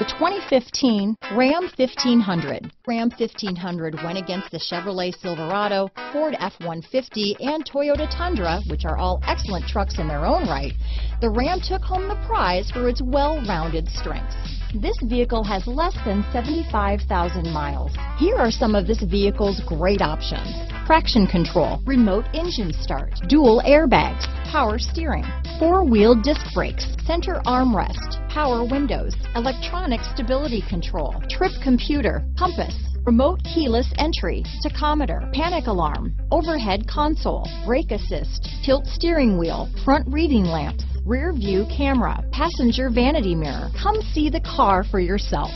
The 2015 Ram 1500. Ram 1500 went against the Chevrolet Silverado, Ford F-150, and Toyota Tundra, which are all excellent trucks in their own right. The Ram took home the prize for its well-rounded strengths. This vehicle has less than 75,000 miles. Here are some of this vehicle's great options. Traction control, remote engine start, dual airbags, power steering, four-wheel disc brakes, center armrest, power windows, electronic stability control, trip computer, compass, remote keyless entry, tachometer, panic alarm, overhead console, brake assist, tilt steering wheel, front reading lamps, rear view camera, passenger vanity mirror. Come see the car for yourself.